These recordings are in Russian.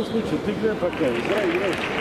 Любом случае, ты играй пока, играй, играй.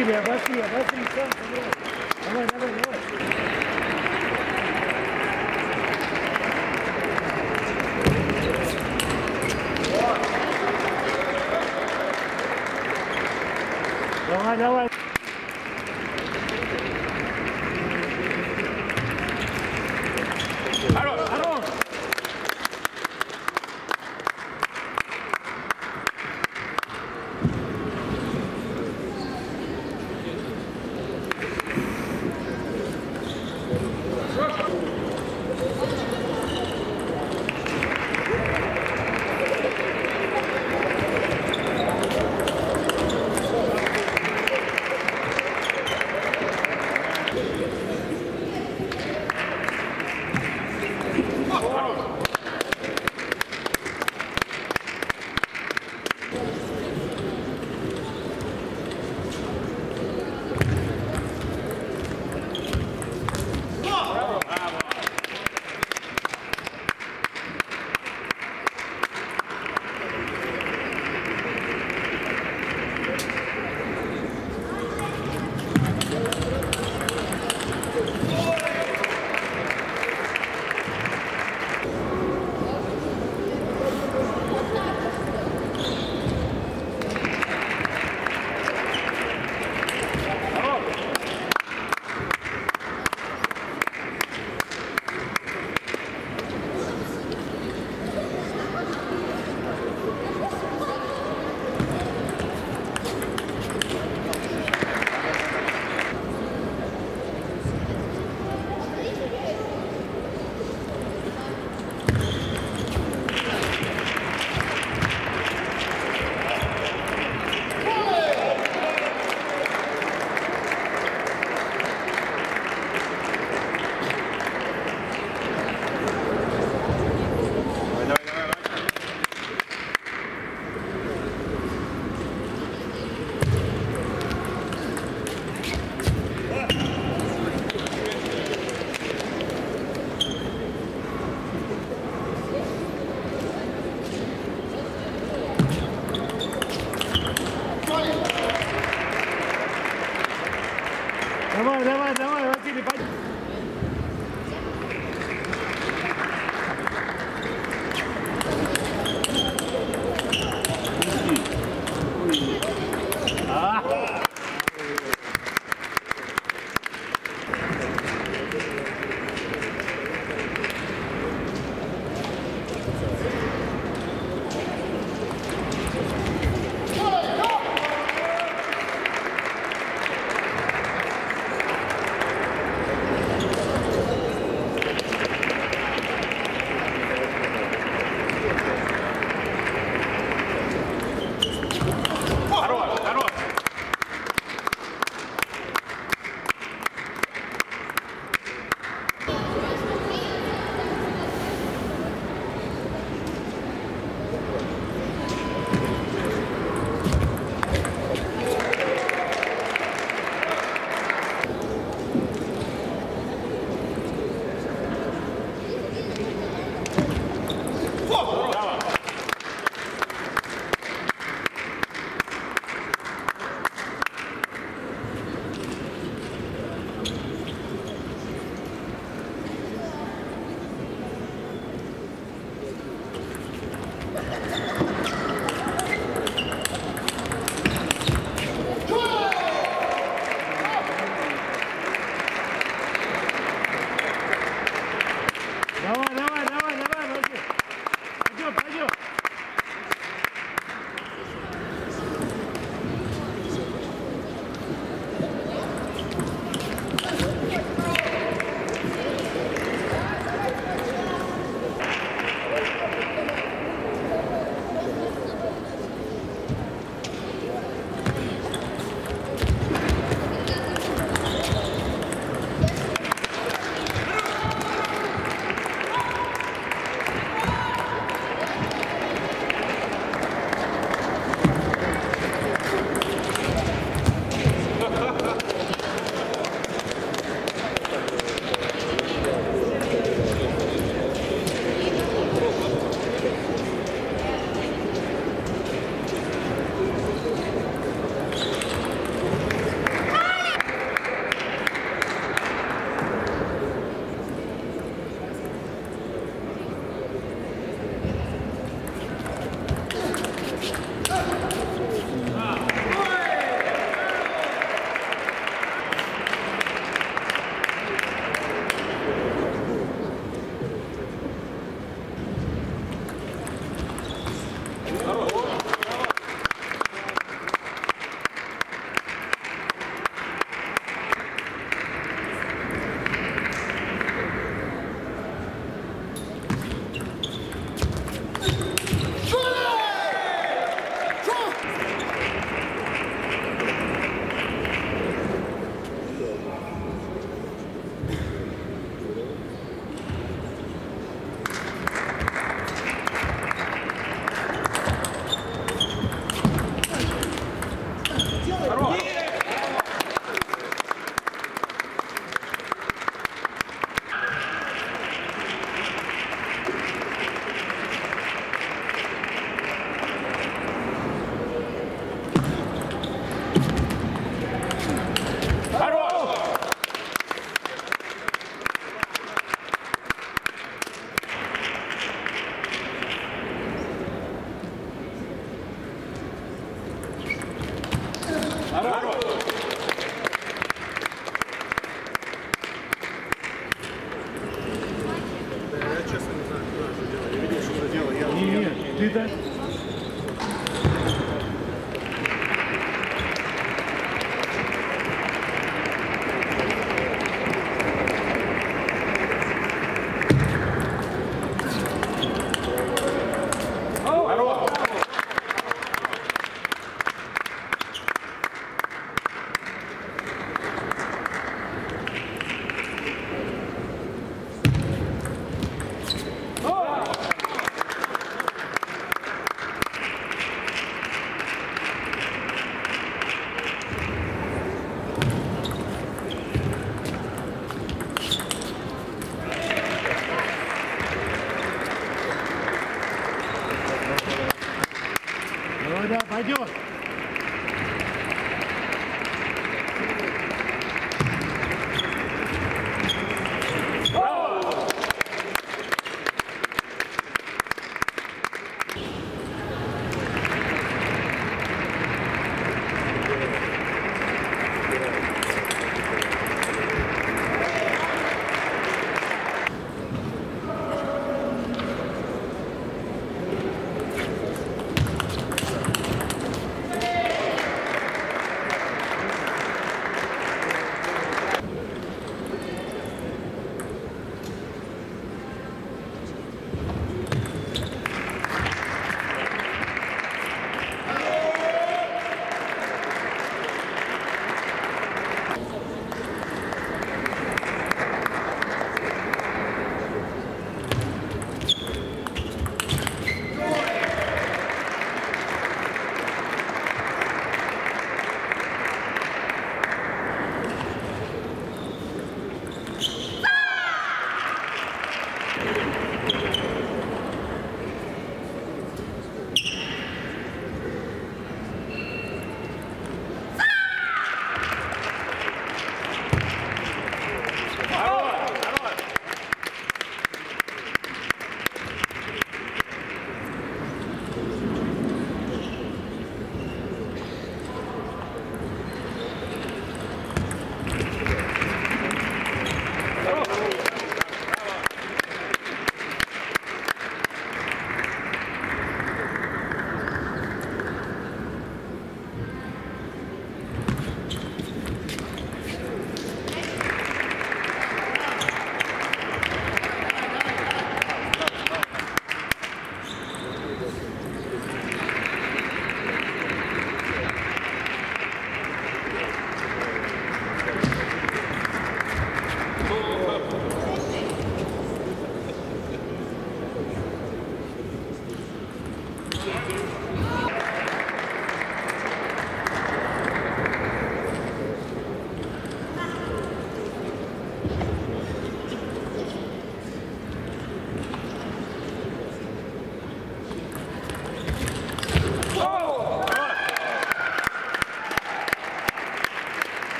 Василий, обошли, обошли, сам сыграй. Давай, давай, давай. Давай, давай.